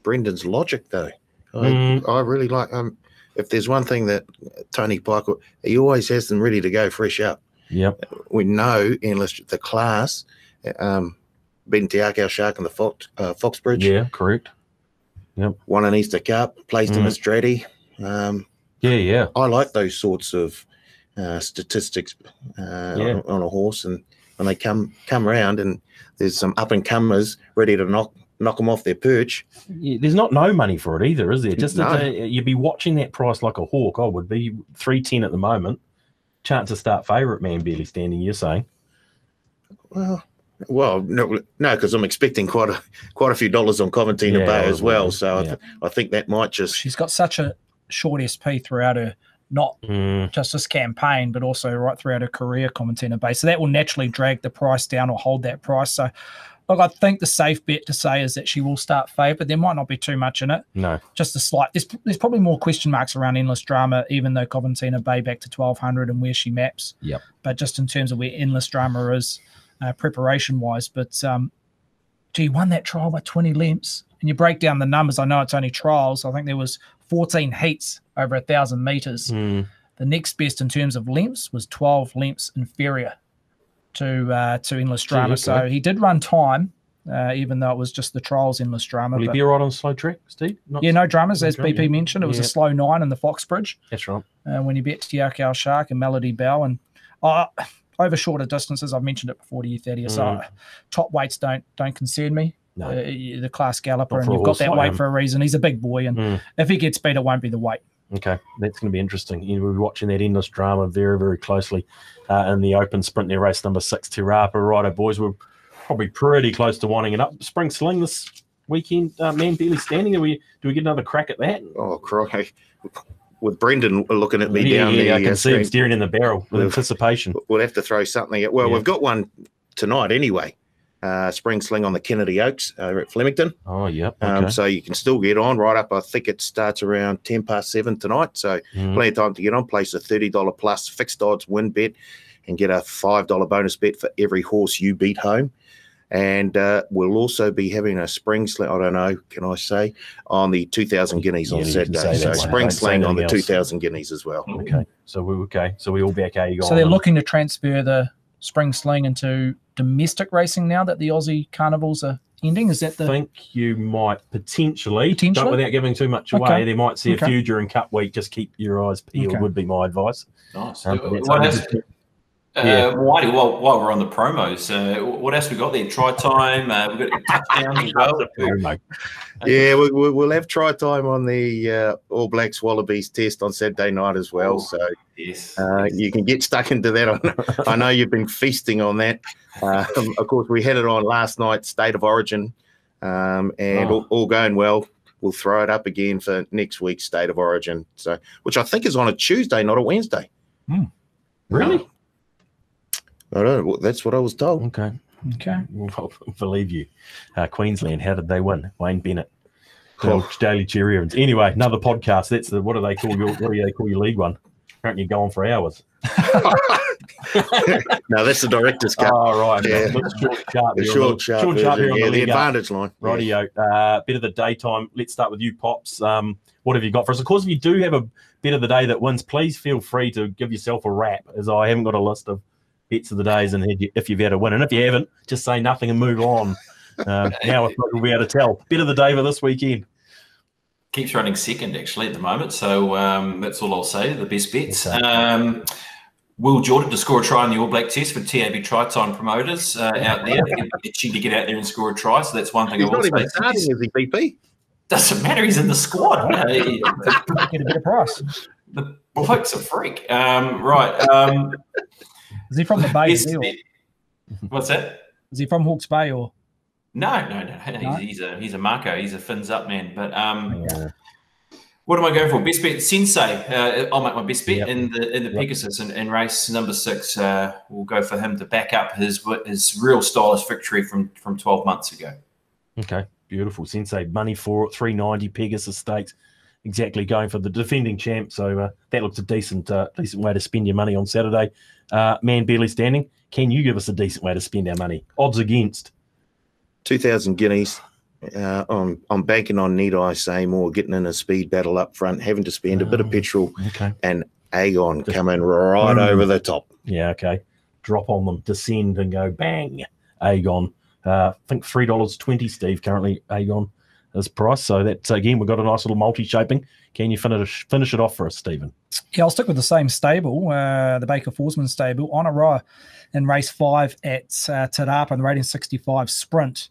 Brendan's logic, though. I, mm. I really like. Um, if there's one thing that Tony Pike, he always has them ready to go fresh up. Yep. We know endless the class, um, beating Te Akau Shark in the Fox uh, Foxbridge. Yeah, correct. Yep. Won an Easter Cup, placed mm. in a Stratty. Um, yeah, yeah. I like those sorts of uh, statistics uh, yeah. on, on, a horse, and when they come come around, and there's some up and comers ready to knock knock them off their perch. Yeah, there's not no money for it either, is there? Just no. you'd be watching that price like a hawk. I would be three ten at the moment. Chance to start favourite man barely standing. You're saying? Well, well, no, no, because I'm expecting quite a quite a few dollars on Coventina yeah, Bay as well. So yeah. I, th- I think that might just. She's got such a short SP throughout her, not mm. just this campaign, but also right throughout her career, Coventina Bay. So that will naturally drag the price down or hold that price. So Look, I think the safe bet to say is that she will start favourite. There might not be too much in it. No. Just a slight. There's, there's probably more question marks around Endless Drama, even though Coventina Bay back to 1200 and where she maps. Yep. But just in terms of where Endless Drama is uh, preparation wise. But, um, gee, won that trial by 20 lengths. And you break down the numbers. I know it's only trials. I think there was 14 heats over a thousand meters. Mm. The next best in terms of lengths was 12 lengths inferior to uh, to Endless Drama. okay. So he did run time, uh, even though it was just the trials Endless Drama. Will he be right on slow track, Steve? Not yeah, no dramas, no as BP yeah. mentioned. It was yeah. a slow nine in the Foxbridge. That's right. Uh, when you bet Te Akau Shark and Melody Belle and uh, over shorter distances, I've mentioned it before to you, Thaddeus. Mm. top weights don't don't concern me. No. Uh, the class galloper, and you've got that weight for a reason. He's a big boy, and mm. if he gets beat, it won't be the weight. Okay, that's going to be interesting. You will be watching that endless drama very, very closely uh, in the open sprint there, race number six, Te Rapa. Righto, boys, we're probably pretty close to winding it up. Spring Sling this weekend, uh, man, barely standing. Are we? Do we get another crack at that? Oh, cry. With Brendan looking at me yeah, down yeah, there, I can see him staring in the barrel with We've- anticipation. We'll have to throw something. At, well, Yeah. we've got one tonight anyway. Uh, spring Sling on the Kennedy Oaks uh, at Flemington. Oh, yep. Um, so you can still get on right up. I think it starts around 10 past seven tonight. So Mm. plenty of time to get on. Place a $30 plus fixed odds win bet and get a $5 bonus bet for every horse you beat home. And uh, we'll also be having a spring sling. I don't know, can I say, on the 2000 guineas Yeah, on Saturday. So one. spring sling on the else. 2000 guineas as well. Okay. So we're okay. So we all back Aegon. So they're and- looking to transfer the spring sling into domestic racing now that the Aussie carnivals are ending. Is that the I think you might potentially, Potentially? but without giving too much away, Okay. they might see Okay. a few during Cup Week. Just keep your eyes peeled Okay. would be my advice. Nice. Um, but that's What else, 100% uh, Yeah. Whitey, while, while we're on the promos, uh, what else we got there? Try time. Uh, we've got touchdowns as well. Yeah, we, we, we'll have try time on the uh, All Blacks Wallabies test on Saturday night as well. Oh. So Yes. uh, you can get stuck into that. I know, I know you've been feasting on that. Um, of course, we had it on last night, State of Origin, um, and Oh. all, all going well. We'll throw it up again for next week's State of Origin, so which I think is on a Tuesday, not a Wednesday. Really? I don't know. That's what I was told. Okay. okay? We'll believe you. Uh, Queensland, how did they win? Wayne Bennett. Good Oh. old Daily Cheerios. Anyway, another podcast. That's the what do they call your what do they call your league one? Apparently, you go on for hours. No, that's the director's cut. Oh, right. Yeah. Let's short sharp the short, sharp, short sharp here on yeah, the the Leg Up. advantage line. Yeah. Rightio. Uh, bit of the daytime. Let's start with you, Pops. Um, what have you got for us? Of course, if you do have a bit of the day that wins, please feel free to give yourself a wrap, as I haven't got a list of bets of the days and if you've had a win. And if you haven't, just say nothing and move on. Um, now we'll be able to tell. Bit of the day for this weekend. keeps running second actually at the moment. So um, that's all I'll say. The best bets. Um, Will Jordan to score a try in the All Black Test for TAB Try Time promoters uh, out there. Itching to get out there and score a try. So that's one thing He's I will not even say. starting, is he, BP? Doesn't matter. He's in the squad. Get a better price. the bloke's a freak. Um, right. Um, Is he from the Bay? best or- What's that? is he from Hawke's Bay or? No, no, no. He's, No? he's a he's a Marco. He's a fins up man. But um, Yeah. What am I going for? Best bet, Sensei. Uh, I'll make my best bet Yep. in the in the Yep. Pegasus and, and race number six. Uh, we'll go for him to back up his his real stylish victory from from twelve months ago. Okay, beautiful. Sensei money for it, three ninety Pegasus stakes. Exactly, going for the defending champ. So uh, that looks a decent uh, decent way to spend your money on Saturday. Uh, man, barely standing. Can you give us a decent way to spend our money? Odds against. 2,000 guineas. Uh, I'm, I'm banking on Need I Say More, getting in a speed battle up front, having to spend a bit of Oh. petrol, Okay. and Aegon Just- coming right Mm. over the top. Yeah. Okay. Drop on them, descend, and go bang. Aegon. Uh, I think three dollars twenty. Steve currently Aegon is price. So that again, we've got a nice little multi shaping. Can you finish finish it off for us, Stephen? Yeah, I'll stick with the same stable, uh, the Baker Forsman stable, on a row in race five at uh, Te Rapa in the rating 65 sprint.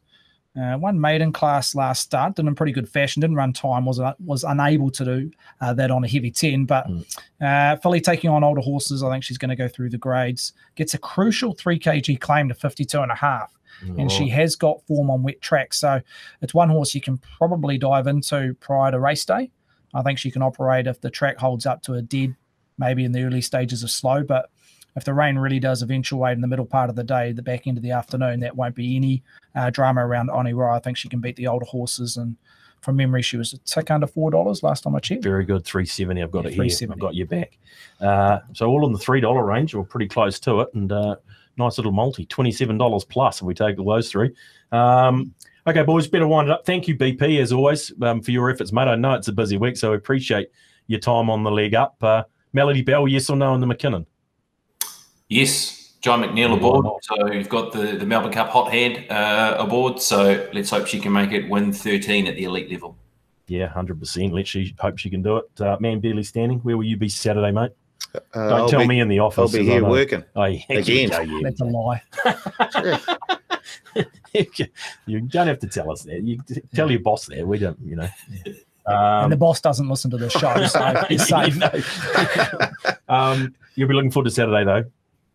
Uh, one maiden class last start, did in pretty good fashion, didn't run time, was uh, was unable to do uh, that on a heavy 10. But Mm. uh, Philly taking on older horses, I think she's going to go through the grades. Gets a crucial 3 kg claim to 52 and a half and she has got form on wet tracks. So it's one horse you can probably dive into prior to race day. I think she can operate if the track holds up to a dead, maybe in the early stages of slow. But if the rain really does eventuate in the middle part of the day, the back end of the afternoon, that won't be any uh, drama around Oni Ra. I think she can beat the older horses. And from memory, she was a tick under $4 last time I checked. Very good, three seventy. I've got Yeah, it here. 370. I've got you back. Uh, so all in the three dollar range, or pretty close to it, and uh, nice little multi, twenty seven dollars plus if we take all those three. Um, okay, boys, better wind it up. Thank you, BP, as always, um, for your efforts, mate. I know it's a busy week, so I appreciate your time on the leg up. Uh, Melody Belle, yes or no on the McKinnon? Yes, John McNeil aboard. So you've got the, the Melbourne Cup hot hand uh, aboard. So let's hope she can make it win 13 at the elite level. Yeah, hundred percent. Let's she hope she can do it. Uh, man, barely standing. Where will you be Saturday, mate? Uh, Don't I'll tell be, me in the office. I'll be as I here working. I, yeah, Again. yeah, yeah. That's a lie. you don't have to tell us that. You tell your boss there. We don't, you know. and the Um, boss doesn't listen to the show, so he's safe. you um, you'll be looking forward to Saturday though.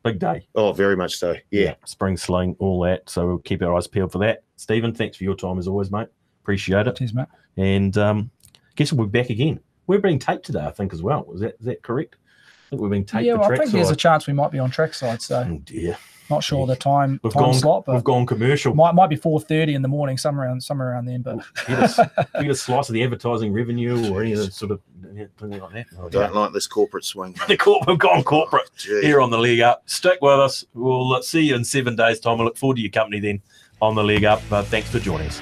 big day. Oh, very much so. Yeah. Spring sling, all that. So we'll keep our eyes peeled for that. Stephen, thanks for your time as always, mate. Appreciate it. Cheers, mate. And um, guess we'll be back again. We're being taped today, I think, as well. Is that is that correct? I think we're being taped yeah, the well, I track think there's a chance we might be on trackside. So Oh dear. not sure the time We've time gone slot, but we've gone commercial. might might be four thirty in the morning, somewhere around somewhere around then. But get, a, get a slice of the advertising revenue or any of the sort of anything like that. Oh, Don't like this corporate swing. The corp- we've gone corporate Gee. here on the Leg Up. Stick with us. We'll uh, see you in seven days' time. I look forward to your company then on the Leg Up. Uh, thanks for joining us.